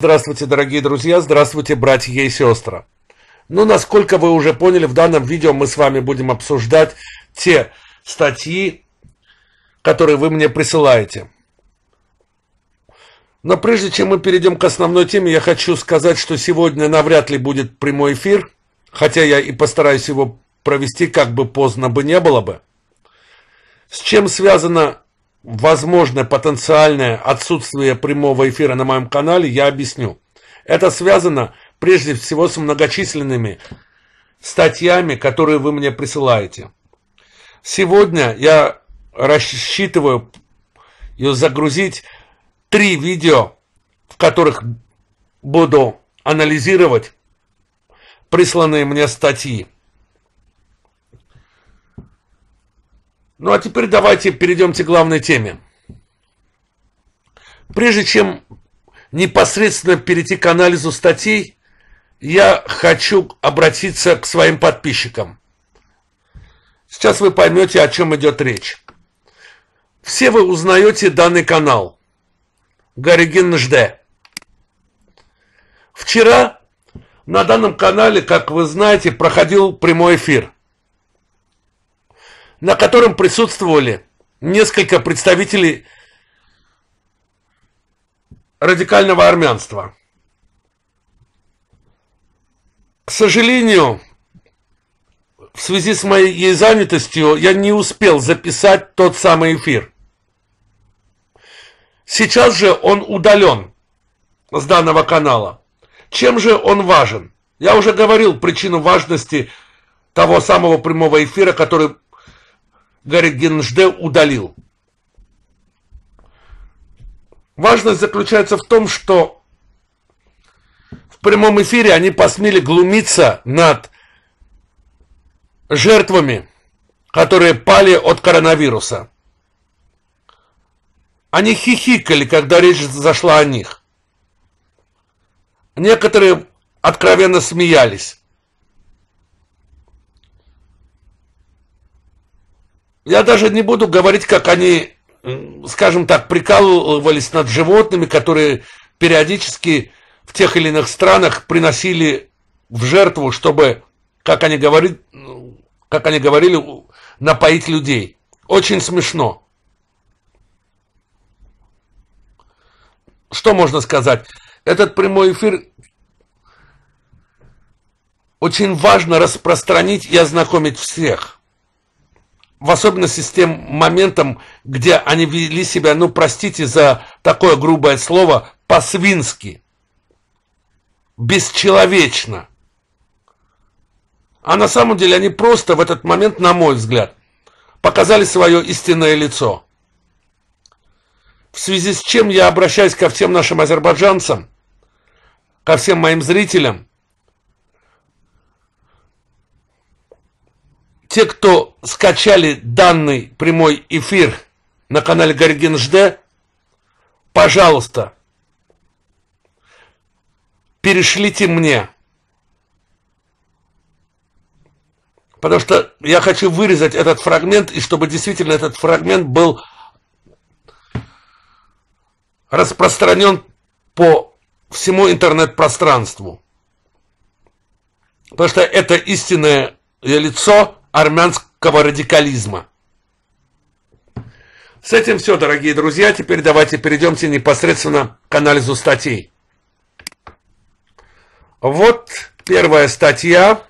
Здравствуйте, дорогие друзья, здравствуйте, братья и сестры. Ну, насколько вы уже поняли, в данном видео мы с вами будем обсуждать те статьи, которые вы мне присылаете. Но прежде чем мы перейдем к основной теме, я хочу сказать, что сегодня навряд ли будет прямой эфир, хотя я и постараюсь его провести, как бы поздно бы не было бы. С чем связано возможное потенциальное отсутствие прямого эфира на моем канале, я объясню. Это связано прежде всего с многочисленными статьями, которые вы мне присылаете. Сегодня я рассчитываю ее загрузить три видео, в которых буду анализировать присланные мне статьи. Ну а теперь давайте перейдемте к главной теме. Прежде чем непосредственно перейти к анализу статей, я хочу обратиться к своим подписчикам. Сейчас вы поймете, о чем идет речь. Все вы узнаете данный канал. Гаригин Жде. Вчера на данном канале, как вы знаете, проходил прямой эфир – на котором присутствовали несколько представителей радикального армянства. К сожалению, в связи с моей занятостью я не успел записать тот самый эфир. Сейчас же он удален с данного канала. Чем же он важен? Я уже говорил причину важности того самого прямого эфира, который Гарри Генжде удалил. Важность заключается в том, что в прямом эфире они посмели глумиться над жертвами, которые пали от коронавируса. Они хихикали, когда речь зашла о них. Некоторые откровенно смеялись. Я даже не буду говорить, как они, скажем так, прикалывались над животными, которые периодически в тех или иных странах приносили в жертву, чтобы, как они, говорили, как они говорили, напоить людей. Очень смешно. Что можно сказать? Этот прямой эфир очень важно распространить и ознакомить всех в особенности с тем моментом, где они вели себя, ну, простите за такое грубое слово, по-свински, бесчеловечно. А на самом деле они просто в этот момент, на мой взгляд, показали свое истинное лицо. В связи с чем я обращаюсь ко всем нашим азербайджанцам, ко всем моим зрителям, те, кто скачали данный прямой эфир на канале Гарген ЖД, пожалуйста, перешлите мне. Потому что я хочу вырезать этот фрагмент, и чтобы действительно этот фрагмент был распространен по всему интернет-пространству. Потому что это истинное лицо армянского радикализма. С этим все, дорогие друзья. Теперь давайте перейдемте непосредственно к анализу статей. Вот первая статья.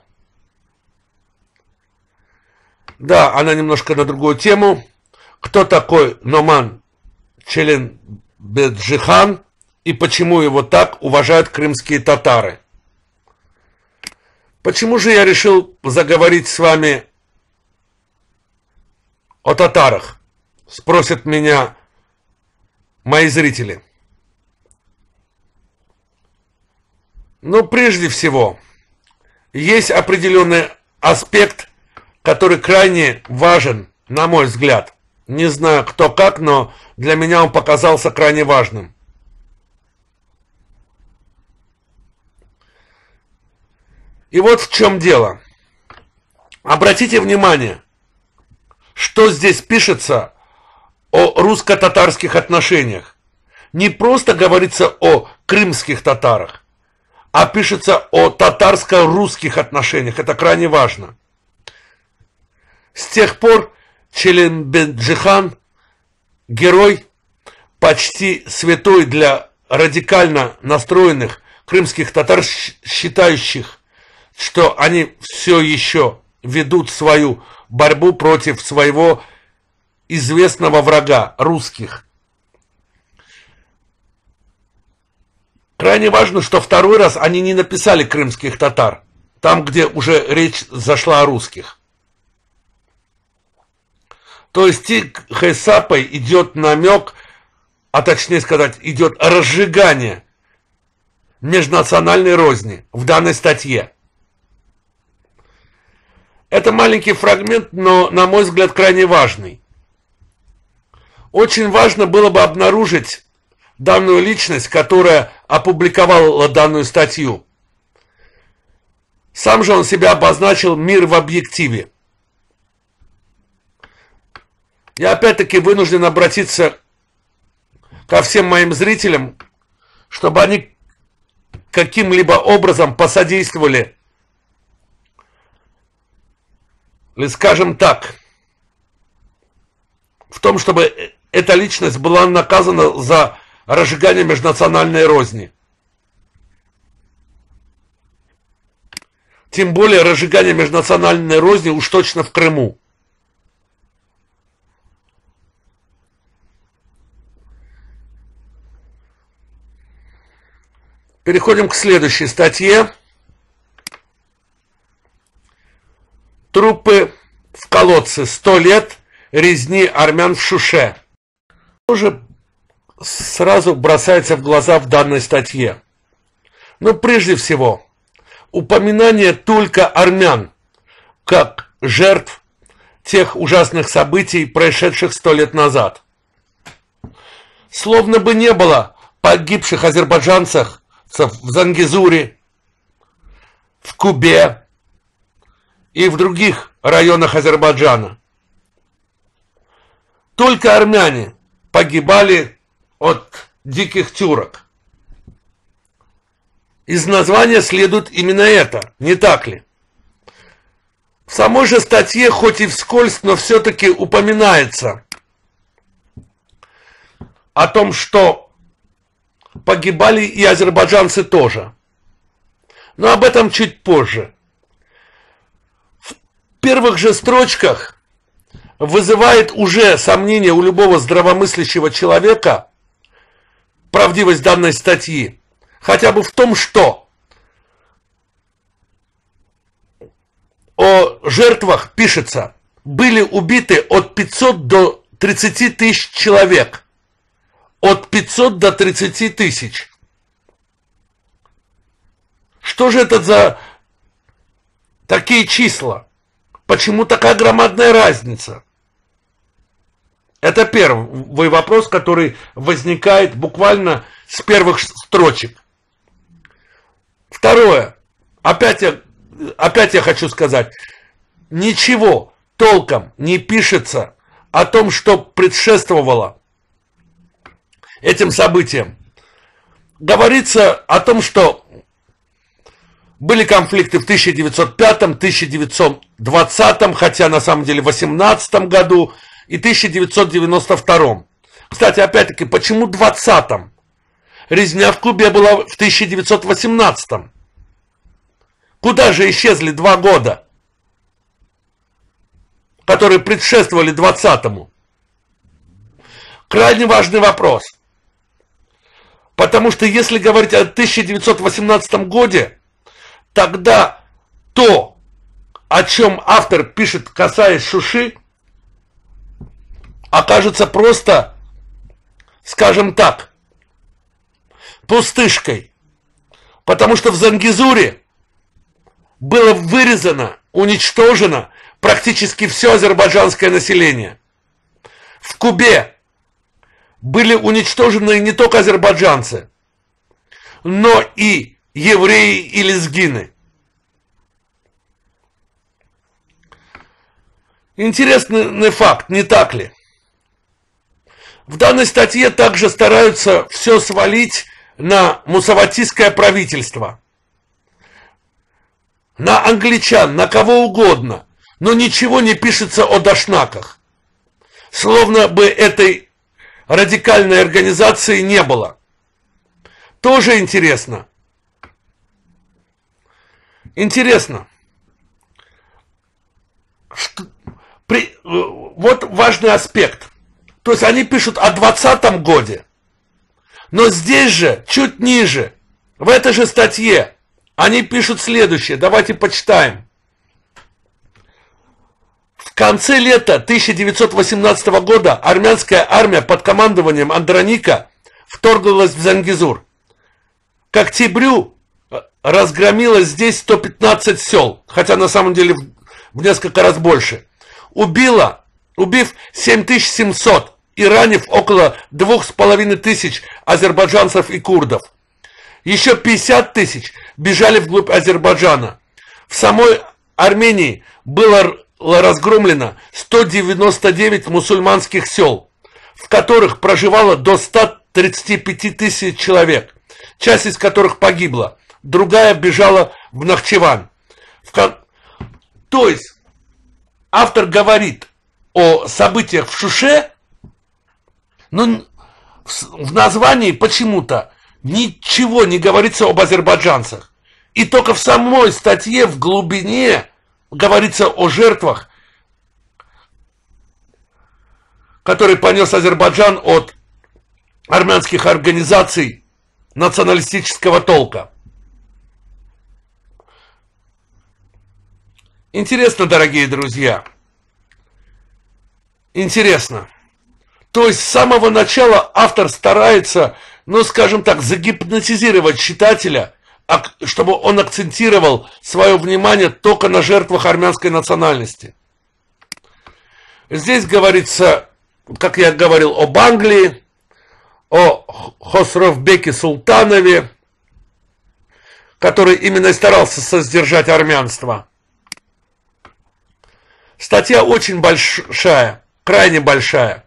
Да, она немножко на другую тему. Кто такой Номан Челенбеджихан и почему его так уважают крымские татары? Почему же я решил заговорить с вами о татарах? Спросят меня мои зрители. Но прежде всего, есть определенный аспект, который крайне важен, на мой взгляд. Не знаю, кто как, но для меня он показался крайне важным. И вот в чем дело. Обратите внимание, что здесь пишется о русско-татарских отношениях. не просто говорится о крымских татарах, а пишется о татарско-русских отношениях. Это крайне важно. С тех пор Челенбеджихан, герой, почти святой для радикально настроенных крымских татар, считающих, что они все еще ведут свою борьбу против своего известного врага, русских. Крайне важно, что второй раз они не написали крымских татар, там, где уже речь зашла о русских. То есть тихой сапой идет намек, а точнее сказать, идет разжигание межнациональной розни в данной статье. Это маленький фрагмент, но, на мой взгляд, крайне важный. Очень важно было бы обнаружить данную личность, которая опубликовала данную статью. Сам же он себя обозначил «Мир в объективе». Я опять-таки вынужден обратиться ко всем моим зрителям, чтобы они каким-либо образом посодействовали, или скажем так, в том, чтобы эта личность была наказана за разжигание межнациональной розни. Тем более разжигание межнациональной розни уж точно в Крыму. Переходим к следующей статье. Трупы в колодце. Сто лет резни армян в Шуше. Тоже сразу бросается в глаза в данной статье. Но прежде всего, упоминание только армян, как жертв тех ужасных событий, происшедших сто лет назад. Словно бы не было погибших азербайджанцев в Зангизуре, в Кубе и в других районах Азербайджана. Только армяне погибали от диких тюрок. Из названия следует именно это, не так ли? В самой же статье, хоть и вскользь, но все-таки упоминается о том, что погибали и азербайджанцы тоже. Но об этом чуть позже. Первых же строчках вызывает уже сомнение у любого здравомыслящего человека правдивость данной статьи. Хотя бы в том, что о жертвах пишется, были убиты от 500 до 30 тысяч человек. От 500 до 30 тысяч. Что же это за такие числа? Почему такая громадная разница? Это первый вопрос, который возникает буквально с первых строчек. Второе. Опять я, опять я хочу сказать. Ничего толком не пишется о том, что предшествовало этим событиям. Говорится о том, что были конфликты в 1905, 1920, хотя на самом деле в 18 году и 1992. Кстати, опять-таки, почему 20-м? Резня в клубе была в 1918. -м. Куда же исчезли два года, которые предшествовали 20-му? Крайне важный вопрос. Потому что если говорить о 1918 годе, тогда то, о чем автор пишет, касаясь Шуши, окажется просто, скажем так, пустышкой. Потому что в Зангизуре было вырезано, уничтожено практически все азербайджанское население. В Кубе были уничтожены не только азербайджанцы, но и евреи и лезгины. Интересный факт, не так ли? В данной статье также стараются все свалить на мусаватистское правительство, на англичан, на кого угодно, но ничего не пишется о дашнаках. Словно бы этой радикальной организации не было. Тоже интересно. Интересно. Что, при, вот важный аспект. То есть они пишут о 20 годе. Но здесь же, чуть ниже, в этой же статье, они пишут следующее. Давайте почитаем. В конце лета 1918 года армянская армия под командованием Андроника вторглась в Зангизур. К октябрю э, разгромила здесь 115 сел, хотя на самом деле в несколько раз больше. Убила, убив 7700 и ранив около 2500 азербайджанцев и курдов. Еще 50 тысяч бежали вглубь Азербайджана. В самой Армении было разгромлено 199 мусульманских сел, в которых проживало до 135 тысяч человек, часть из которых погибла, другая бежала в Нахчеван. В кон... То есть автор говорит о событиях в Шуше, но в названии почему-то ничего не говорится об азербайджанцах. И только в самой статье в глубине говорится о жертвах, которые понес Азербайджан от армянских организаций националистического толка. Интересно, дорогие друзья. Интересно. То есть с самого начала автор старается, ну скажем так, загипнотизировать читателя, чтобы он акцентировал свое внимание только на жертвах армянской национальности. Здесь говорится, как я говорил, об Англии, о Хосровбеке Султанове, который именно старался содержать армянство. Статья очень большая, крайне большая.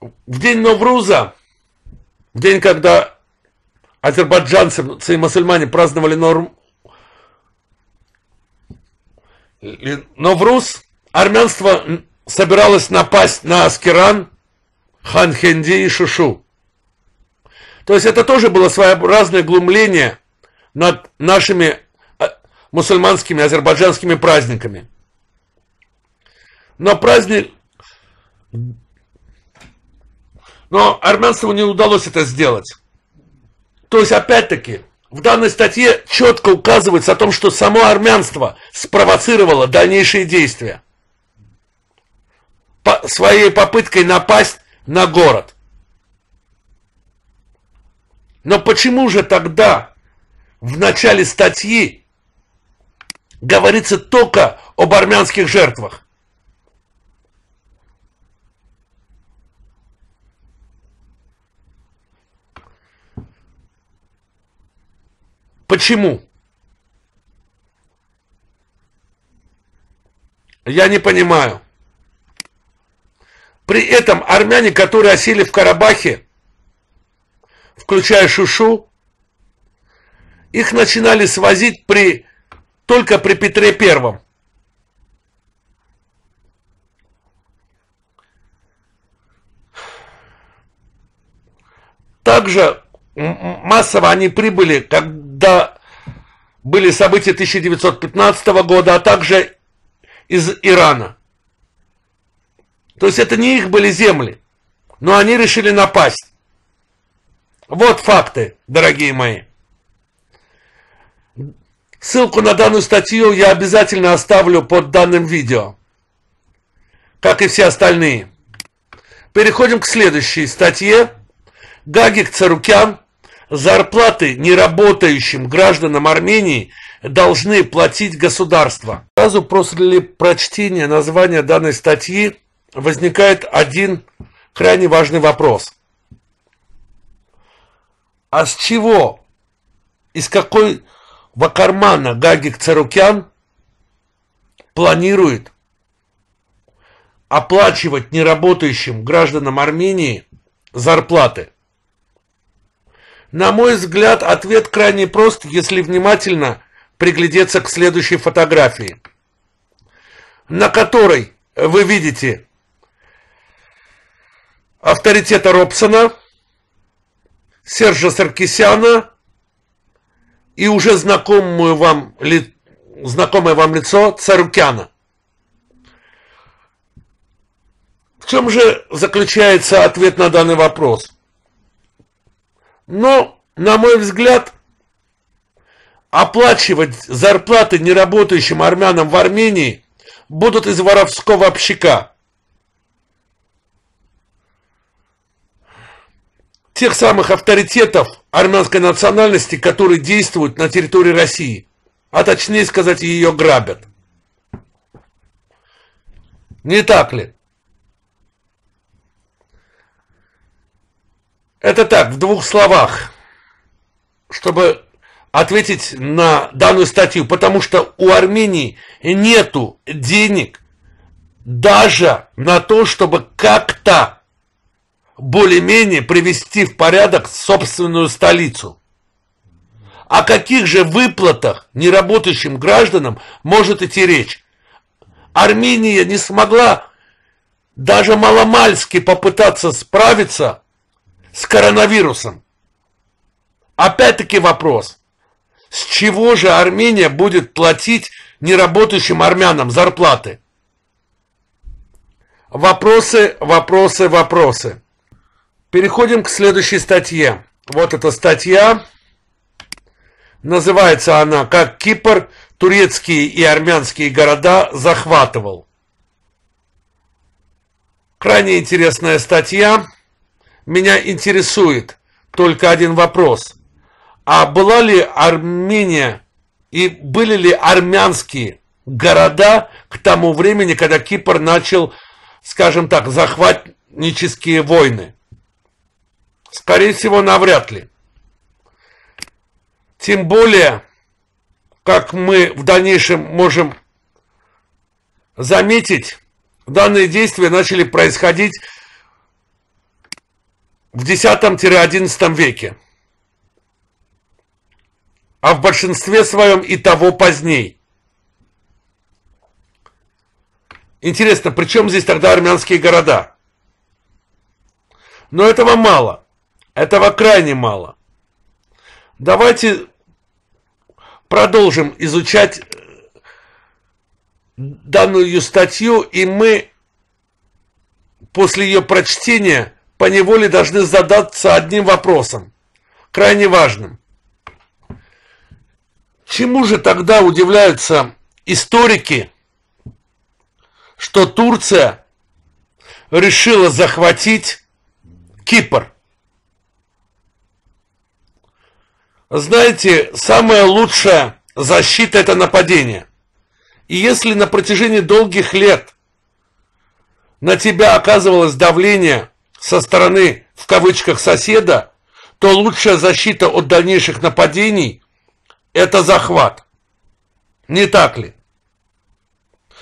В день Новруза, в день, когда азербайджанцы и мусульмане праздновали Норм... Новруз, армянство собиралось напасть на Аскеран, Ханхенди и Шушу. То есть это тоже было своеобразное глумление над нашими мусульманскими азербайджанскими праздниками. Но праздник но армянству не удалось это сделать. То есть, опять-таки, в данной статье четко указывается о том, что само армянство спровоцировало дальнейшие действия по своей попыткой напасть на город. Но почему же тогда в начале статьи говорится только об армянских жертвах? Почему? Я не понимаю. При этом армяне, которые осели в Карабахе, включая Шушу, их начинали свозить при, только при Петре Первом. Также массово они прибыли, когда были события 1915 года, а также из Ирана. То есть это не их были земли, но они решили напасть. Вот факты, дорогие мои. Ссылку на данную статью я обязательно оставлю под данным видео, как и все остальные. Переходим к следующей статье. Гагик Царукян Зарплаты неработающим гражданам Армении должны платить государство. Сразу после прочтения названия данной статьи возникает один крайне важный вопрос. А с чего, из какой кармана Гагик Царукян планирует оплачивать неработающим гражданам Армении зарплаты? На мой взгляд, ответ крайне прост, если внимательно приглядеться к следующей фотографии, на которой вы видите авторитета Робсона, Сержа Саркисяна и уже знакомую вам, ли, знакомое вам лицо Царукяна. В чем же заключается ответ на данный вопрос? Но, на мой взгляд, оплачивать зарплаты неработающим армянам в Армении будут из воровского общака. Тех самых авторитетов армянской национальности, которые действуют на территории России, а точнее сказать, ее грабят. Не так ли? Это так, в двух словах, чтобы ответить на данную статью, потому что у Армении нету денег даже на то, чтобы как-то более-менее привести в порядок собственную столицу. О каких же выплатах неработающим гражданам может идти речь? Армения не смогла даже маломальски попытаться справиться с коронавирусом. Опять-таки вопрос, с чего же Армения будет платить неработающим армянам зарплаты? Вопросы, вопросы, вопросы. Переходим к следующей статье. Вот эта статья. Называется она «Как Кипр турецкие и армянские города захватывал». Крайне интересная статья меня интересует только один вопрос. А была ли Армения и были ли армянские города к тому времени, когда Кипр начал, скажем так, захватнические войны? Скорее всего, навряд ли. Тем более, как мы в дальнейшем можем заметить, данные действия начали происходить в X-XI веке, а в большинстве своем и того поздней. Интересно, при чем здесь тогда армянские города? Но этого мало. Этого крайне мало. Давайте продолжим изучать э, данную статью, и мы после ее прочтения по неволе должны задаться одним вопросом, крайне важным. Чему же тогда удивляются историки, что Турция решила захватить Кипр? Знаете, самая лучшая защита – это нападение. И если на протяжении долгих лет на тебя оказывалось давление – со стороны, в кавычках, соседа, то лучшая защита от дальнейших нападений – это захват. Не так ли?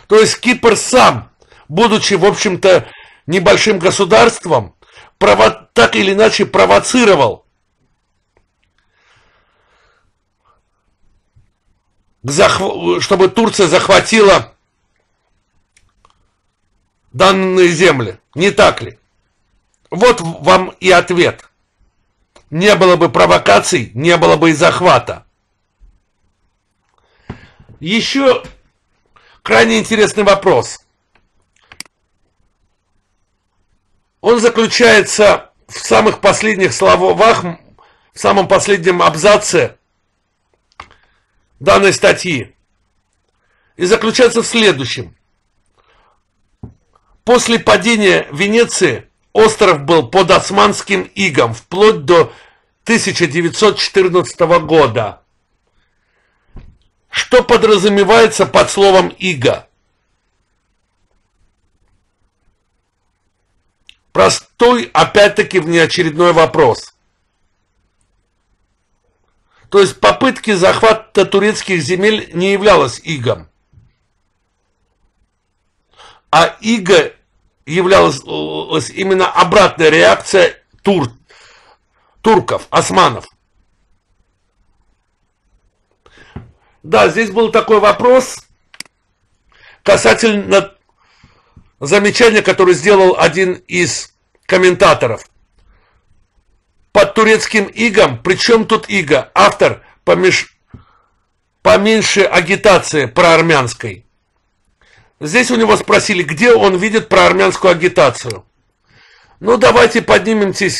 То есть Кипр сам, будучи, в общем-то, небольшим государством, прово- так или иначе провоцировал захв- чтобы Турция захватила данные земли. Не так ли? Вот вам и ответ. Не было бы провокаций, не было бы и захвата. Еще крайне интересный вопрос. Он заключается в самых последних словах, в самом последнем абзаце данной статьи. И заключается в следующем. После падения Венеции Остров был под османским игом вплоть до 1914 года. Что подразумевается под словом «иго»? Простой, опять-таки, внеочередной вопрос. То есть попытки захвата турецких земель не являлась игом. А иго являлась именно обратная реакция тур, турков, османов. Да, здесь был такой вопрос касательно замечания, которое сделал один из комментаторов. Под турецким игом, причем тут иго, автор помеш... поменьше агитации проармянской. Здесь у него спросили, где он видит проармянскую агитацию. Ну, давайте поднимемся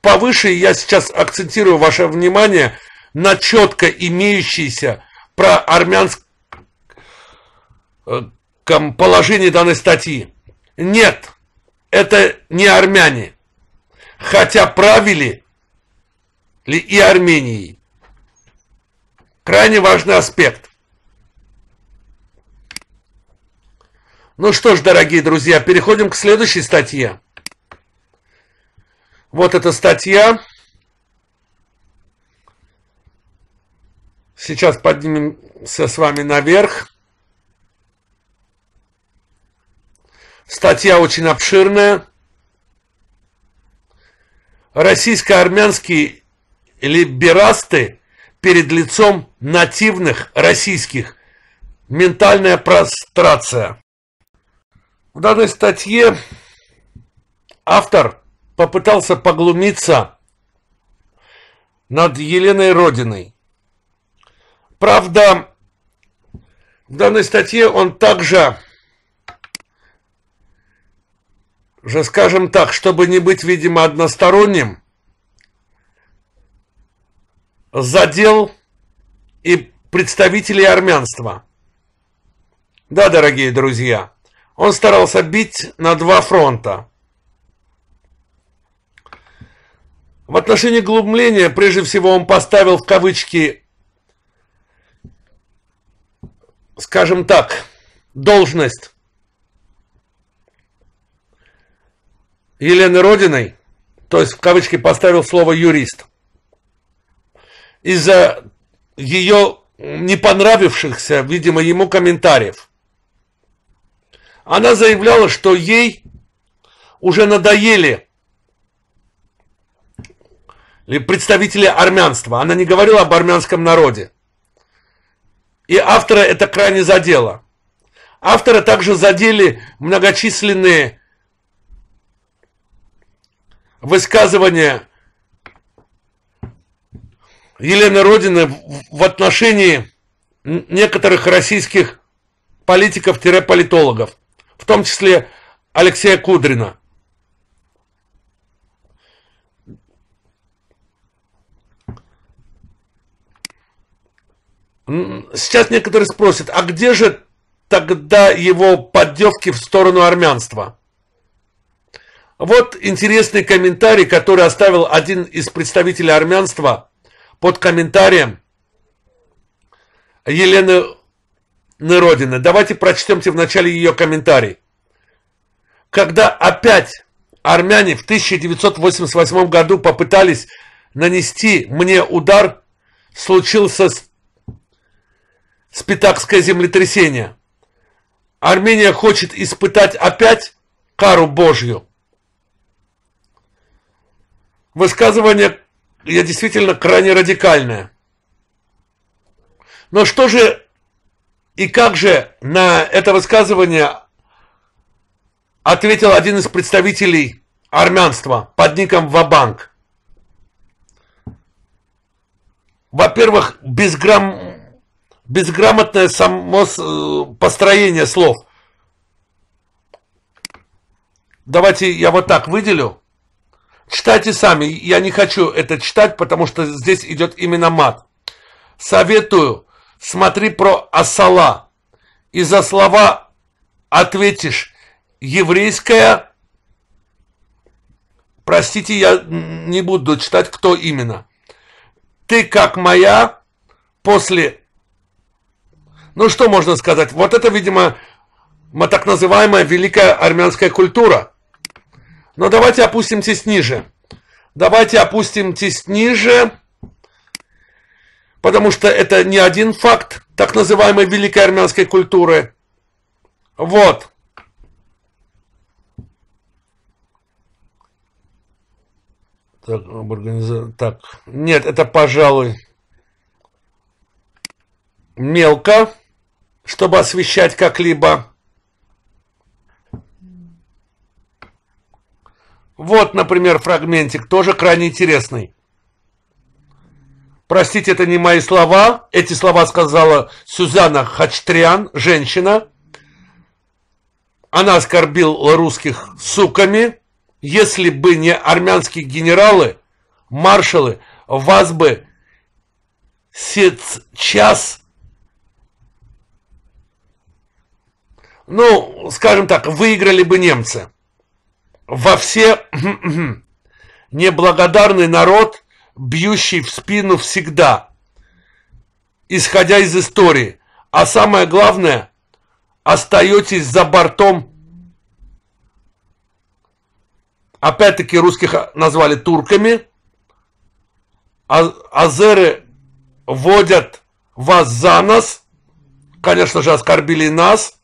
повыше, и я сейчас акцентирую ваше внимание на четко имеющейся проармянском положении данной статьи. Нет, это не армяне, хотя правили ли и Арменией. Крайне важный аспект. Ну что ж, дорогие друзья, переходим к следующей статье. Вот эта статья. Сейчас поднимемся с вами наверх. Статья очень обширная. Российско-армянские либерасты перед лицом нативных российских. Ментальная прострация. В данной статье автор попытался поглумиться над Еленой Родиной. Правда, в данной статье он также, же скажем так, чтобы не быть, видимо, односторонним, задел и представителей армянства. Да, дорогие друзья, он старался бить на два фронта. В отношении глумления, прежде всего, он поставил в кавычки, скажем так, должность Елены Родиной, то есть в кавычки поставил слово юрист, из-за ее не понравившихся, видимо, ему комментариев. Она заявляла, что ей уже надоели представители армянства. Она не говорила об армянском народе. И автора это крайне задело. Автора также задели многочисленные высказывания Елены Родины в отношении некоторых российских политиков-политологов в том числе Алексея Кудрина. Сейчас некоторые спросят, а где же тогда его поддевки в сторону армянства? Вот интересный комментарий, который оставил один из представителей армянства под комментарием Елены Родины. Давайте прочтемте в начале ее комментарий. Когда опять армяне в 1988 году попытались нанести мне удар, случился спитакское землетрясение. Армения хочет испытать опять кару Божью. Высказывание я действительно крайне радикальное. Но что же и как же на это высказывание ответил один из представителей армянства под ником Вабанк? Во-первых, безграм... безграмотное само построение слов. Давайте я вот так выделю. Читайте сами. Я не хочу это читать, потому что здесь идет именно мат. Советую смотри про Асала. И за слова ответишь еврейская, простите, я не буду читать, кто именно. Ты как моя после, ну что можно сказать, вот это, видимо, так называемая великая армянская культура. Но давайте опустимся ниже. Давайте опустимся ниже, потому что это не один факт так называемой великой армянской культуры. Вот. Так, об организа... так, нет, это, пожалуй, мелко, чтобы освещать как-либо. Вот, например, фрагментик, тоже крайне интересный. Простите, это не мои слова. Эти слова сказала Сюзанна Хачтриан, женщина. Она оскорбила русских суками. Если бы не армянские генералы, маршалы, вас бы сейчас, ну, скажем так, выиграли бы немцы. Во все неблагодарный народ – бьющий в спину всегда, исходя из истории. А самое главное, остаетесь за бортом. Опять-таки русских назвали турками. А азеры водят вас за нос. Конечно же, оскорбили нас.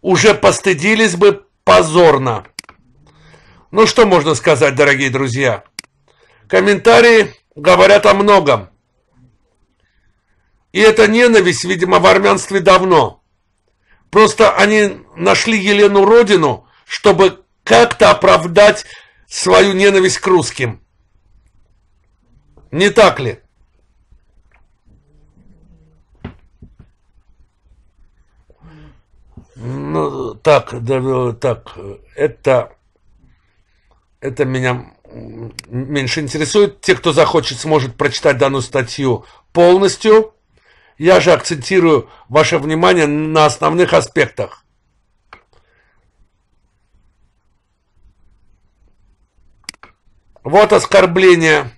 Уже постыдились бы позорно. Ну, что можно сказать, дорогие друзья? Комментарии говорят о многом. И эта ненависть, видимо, в армянстве давно. Просто они нашли Елену Родину, чтобы как-то оправдать свою ненависть к русским. Не так ли? Ну, так, да, так, это, это меня меньше интересует. Те, кто захочет, сможет прочитать данную статью полностью. Я же акцентирую ваше внимание на основных аспектах. Вот оскорбление.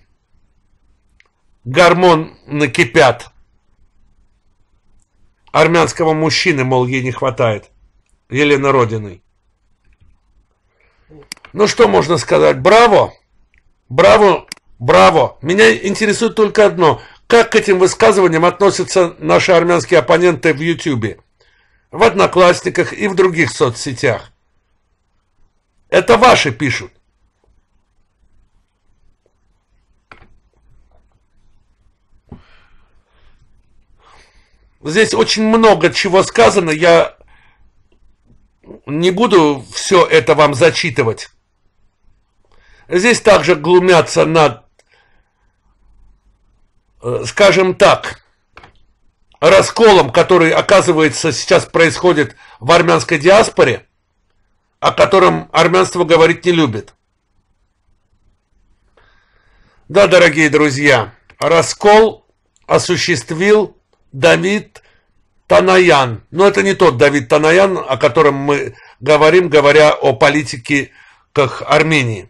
Гормон накипят. Армянского мужчины, мол, ей не хватает. Елена Родиной. Ну что можно сказать? Браво! Браво, браво. Меня интересует только одно. Как к этим высказываниям относятся наши армянские оппоненты в Ютьюбе? В Одноклассниках и в других соцсетях. Это ваши пишут. Здесь очень много чего сказано, я не буду все это вам зачитывать. Здесь также глумятся над, э, скажем так, расколом, который, оказывается, сейчас происходит в армянской диаспоре, о котором армянство говорить не любит. Да, дорогие друзья, раскол осуществил Давид Танаян. Но это не тот Давид Танаян, о котором мы говорим, говоря о политике как Армении.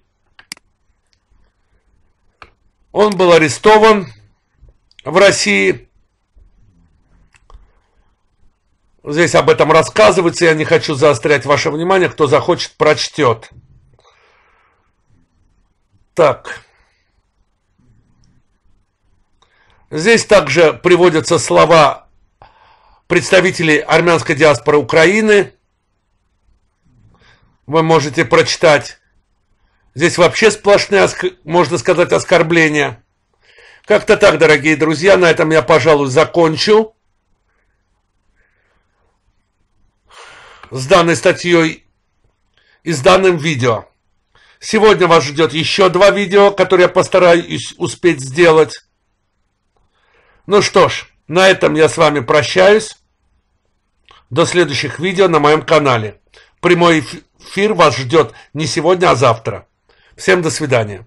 Он был арестован в России. Здесь об этом рассказывается, я не хочу заострять ваше внимание, кто захочет, прочтет. Так. Здесь также приводятся слова представителей армянской диаспоры Украины. Вы можете прочитать Здесь вообще сплошные, можно сказать, оскорбления. Как-то так, дорогие друзья, на этом я, пожалуй, закончу. С данной статьей и с данным видео. Сегодня вас ждет еще два видео, которые я постараюсь успеть сделать. Ну что ж, на этом я с вами прощаюсь. До следующих видео на моем канале. Прямой эфир вас ждет не сегодня, а завтра. Всем до свидания.